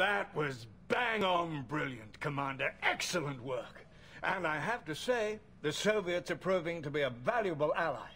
That was bang on brilliant, Commander. Excellent work. And I have to say, the Soviets are proving to be a valuable ally.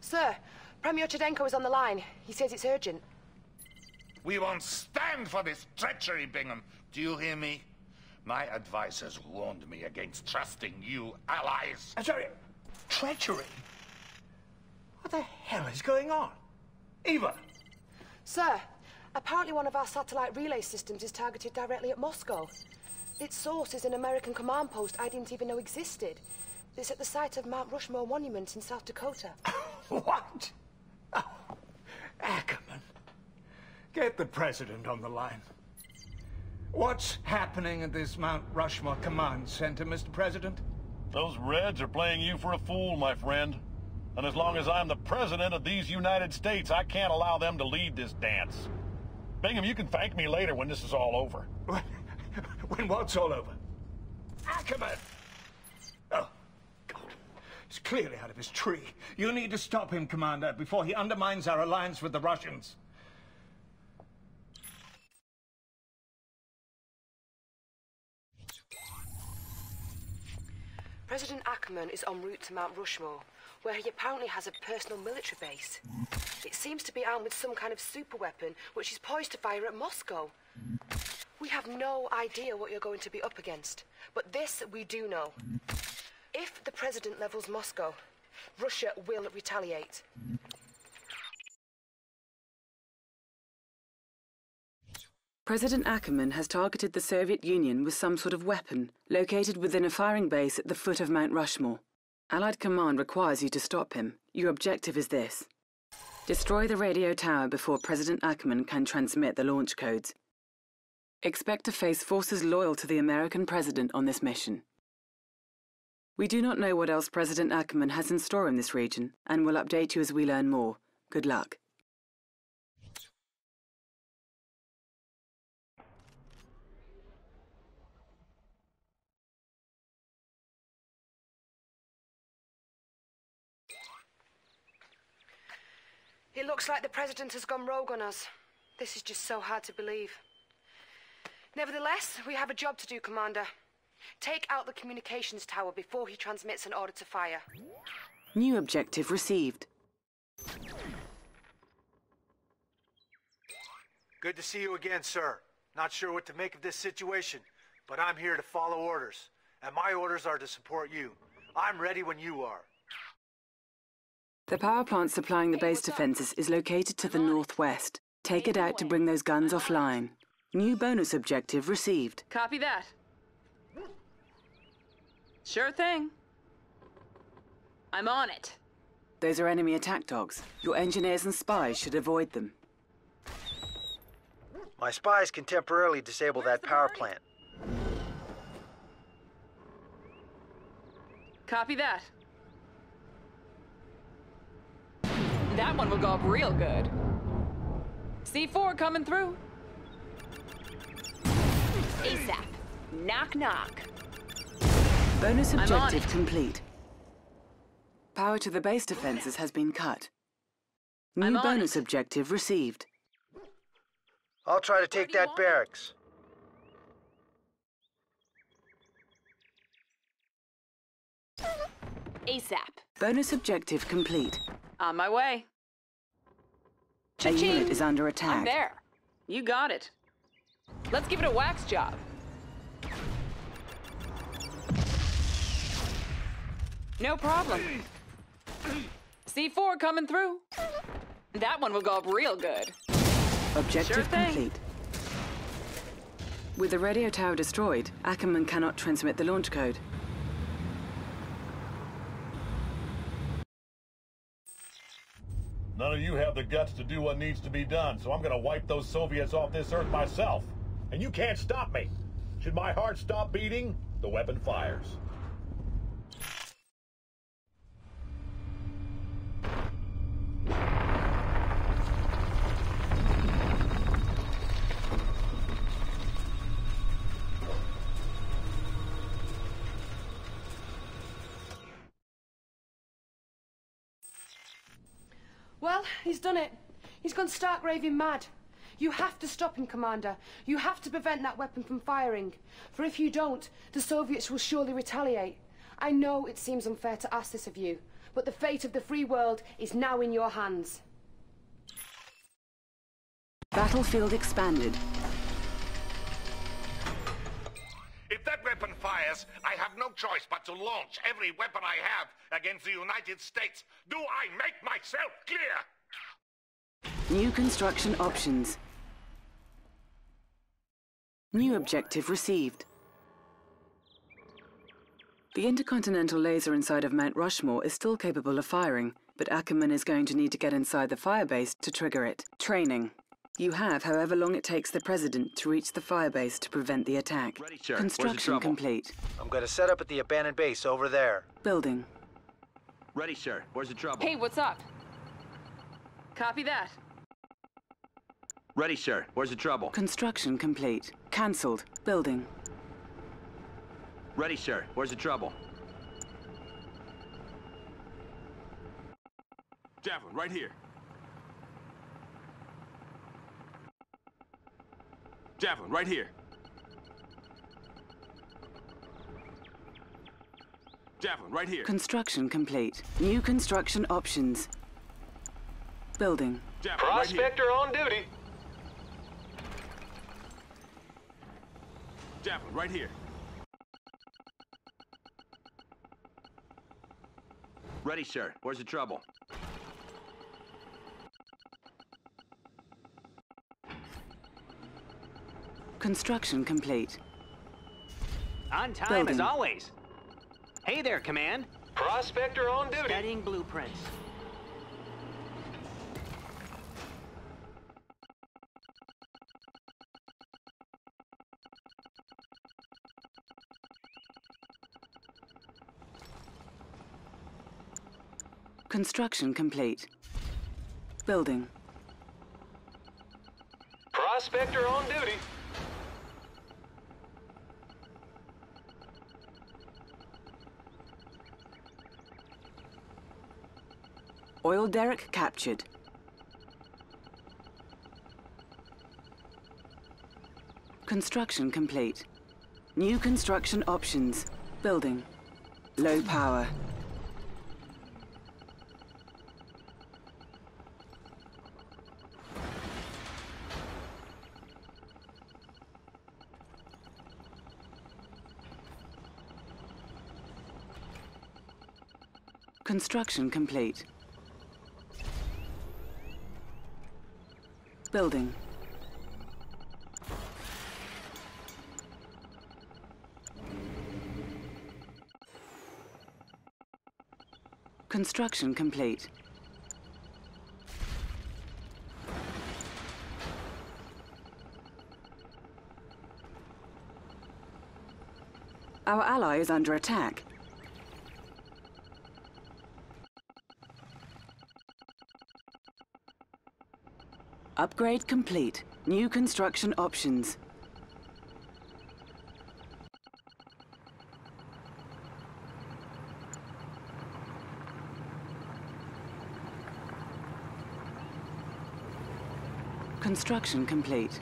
Sir, Premier Cherdenko is on the line. He says it's urgent. We won't stand for this treachery, Bingham. Do you hear me? My advisors warned me against trusting you allies. I'm sorry, treachery? What the hell is going on? Eva! Sir, apparently one of our satellite relay systems is targeted directly at Moscow. Its source is an American command post I didn't even know existed. It's at the site of Mount Rushmore Monument in South Dakota. what? Oh, Ackerman. Get the President on the line. What's happening at this Mount Rushmore Command Center, Mr. President? Those Reds are playing you for a fool, my friend. And as long as I'm the President of these United States, I can't allow them to lead this dance. Bingham, you can thank me later when this is all over. when what's all over? Ah, Ackerman! Oh, God. He's clearly out of his tree. You need to stop him, Commander, before he undermines our alliance with the Russians. President Ackerman is en route to Mount Rushmore, where he apparently has a personal military base. It seems to be armed with some kind of super weapon, which is poised to fire at Moscow. We have no idea what you're going to be up against, but this we do know. If the President levels Moscow, Russia will retaliate. President Ackerman has targeted the Soviet Union with some sort of weapon located within a firing base at the foot of Mount Rushmore. Allied command requires you to stop him. Your objective is this. Destroy the radio tower before President Ackerman can transmit the launch codes. Expect to face forces loyal to the American president on this mission. We do not know what else President Ackerman has in store in this region, and will update you as we learn more. Good luck. It looks like the President has gone rogue on us. This is just so hard to believe. Nevertheless, we have a job to do, Commander. Take out the communications tower before he transmits an order to fire. New objective received. Good to see you again, sir. Not sure what to make of this situation, but I'm here to follow orders. And my orders are to support you. I'm ready when you are. The power plant supplying the base defenses is located to the northwest. Take it out to bring those guns offline. New bonus objective received. Copy that. Sure thing. I'm on it. Those are enemy attack dogs. Your engineers and spies should avoid them. My spies can temporarily disable that power plant. Copy that. That one will go up real good. C4 coming through. ASAP. Knock knock. Bonus objective complete. Power to the base defenses has been cut. New bonus it. objective received. I'll try to take that barracks. ASAP. Bonus objective complete. On my way. A unit is under attack. I'm there. You got it. Let's give it a wax job. No problem. C4 coming through. That one will go up real good. Objective sure complete. With the radio tower destroyed, Ackerman cannot transmit the launch code. None of you have the guts to do what needs to be done, so I'm gonna wipe those Soviets off this earth myself. And you can't stop me. Should my heart stop beating, the weapon fires. Well, he's done it. He's gone stark raving mad. You have to stop him, Commander. You have to prevent that weapon from firing. For if you don't, the Soviets will surely retaliate. I know it seems unfair to ask this of you, but the fate of the free world is now in your hands. Battlefield expanded. Choice but to launch every weapon I have against the United States. Do I make myself clear? New construction options. New objective received. The intercontinental laser inside of Mount Rushmore is still capable of firing, but Ackerman is going to need to get inside the firebase to trigger it. Training. You have however long it takes the President to reach the firebase to prevent the attack. Ready, sir. Where's the Construction trouble? complete. I'm gonna set up at the abandoned base over there. Building. Ready, sir. Where's the trouble? Hey, what's up? Copy that. Ready, sir. Where's the trouble? Construction complete. Cancelled. Building. Ready, sir. Where's the trouble? Javelin, right here. Javelin, right here. Javelin, right here. Construction complete. New construction options. Building. Javelin, right. Prospector on duty. Javelin, right here. Ready, sir. Where's the trouble? Construction complete. On time as always. Hey there, Command. Prospector on duty. Studying blueprints. Construction complete. Building. Prospector on duty. Oil derrick captured. Construction complete. New construction options. Building. Low power. Construction complete. Building. Construction complete. Our ally is under attack. Upgrade complete. New construction options. Construction complete.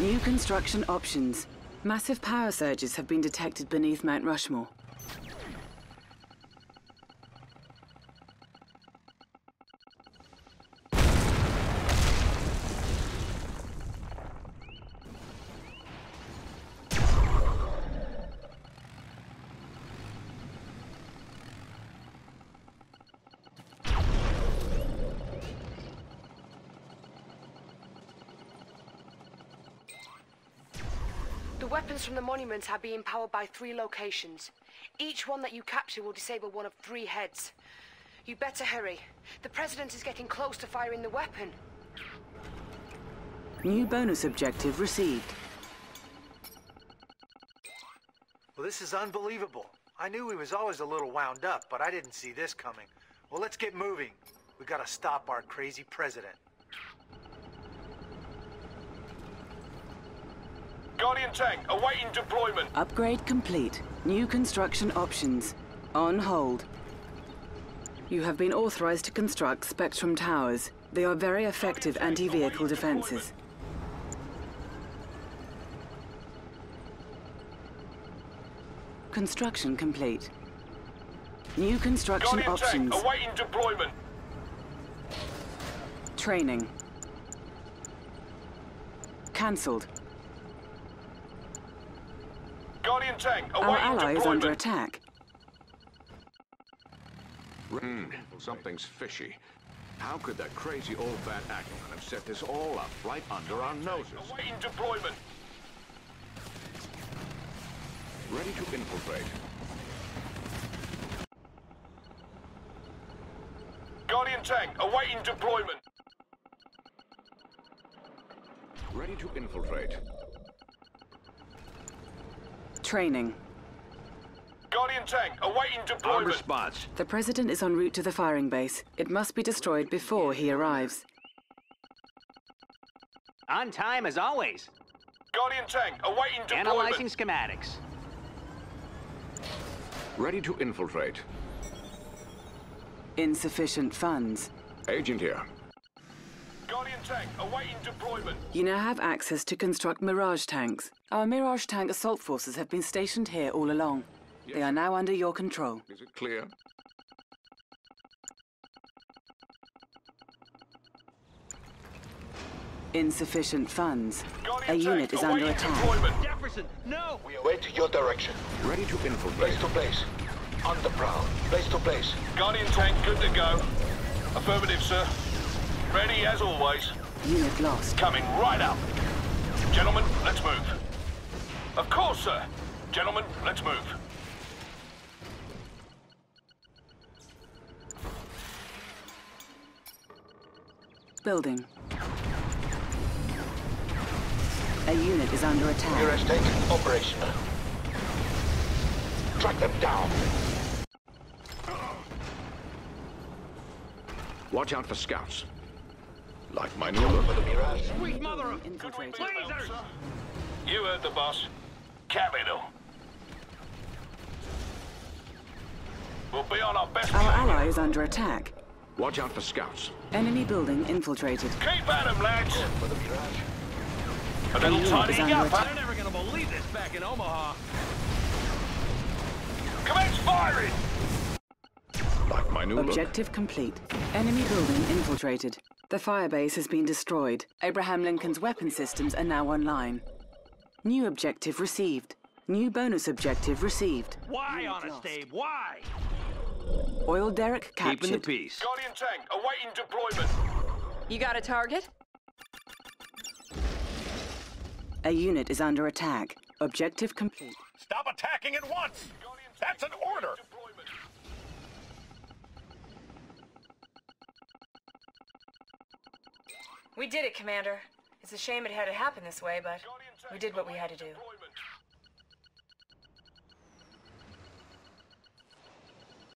New construction options. Massive power surges have been detected beneath Mount Rushmore. Weapons from the monuments are being powered by three locations. Each one that you capture will disable one of three heads. You better hurry. The President is getting close to firing the weapon. New bonus objective received. Well, this is unbelievable. I knew he was always a little wound up, but I didn't see this coming. Well, let's get moving. We gotta stop our crazy president. Guardian tank, awaiting deployment. Upgrade complete. New construction options. On hold. You have been authorized to construct Spectrum Towers. They are very effective anti-vehicle defenses. Construction complete. New construction Guardian options. tank, awaiting deployment. Training. Cancelled. Guardian tank, Our ally is under attack. Hmm, something's fishy. How could that crazy old bat Ackerman have set this all up right under our noses? Awaiting deployment. Ready to infiltrate. Guardian tank, awaiting deployment. Ready to infiltrate. Training. Guardian tank, awaiting On deployment. response. The President is en route to the firing base. It must be destroyed before he arrives. On time as always. Guardian tank, awaiting deployment. Analyzing schematics. Ready to infiltrate. Insufficient funds. Agent here. Guardian tank, awaiting deployment. You now have access to construct Mirage tanks. Our Mirage tank assault forces have been stationed here all along. They are now under your control. Is it clear? Insufficient funds. Guardian A unit tank, is under awaiting attack. deployment. Jefferson, no! We await your direction. Ready to infiltrate. Place to place. On the prowl. Place to place. Guardian tank, good to go. Affirmative, sir. Ready as always. Unit lost. Coming right up. Gentlemen, let's move. Of course, sir. Gentlemen, let's move. Building. A unit is under attack. Mirage tank operational. Track them down. Watch out for scouts. Like my new for the Mirage. Sweet mother of Infiltrated. You heard the boss. Capital. We'll be on our best Our behavior. ally is under attack. Watch out for scouts. Enemy building infiltrated. Keep at 'em, lads. Mirage. A little tidying under up, attack. huh? never gonna believe this back in Omaha. Commence firing! Like my new look. Objective complete. Enemy building infiltrated. The firebase has been destroyed. Abraham Lincoln's weapon systems are now online. New objective received. New bonus objective received. Why, Honest Abe? Why? Oil derrick captured. Keeping the captured. peace. Guardian tank, awaiting deployment. You got a target? A unit is under attack. Objective complete. Stop attacking at once! That's an order! We did it, Commander. It's a shame it had to happen this way, but we did what we had to do.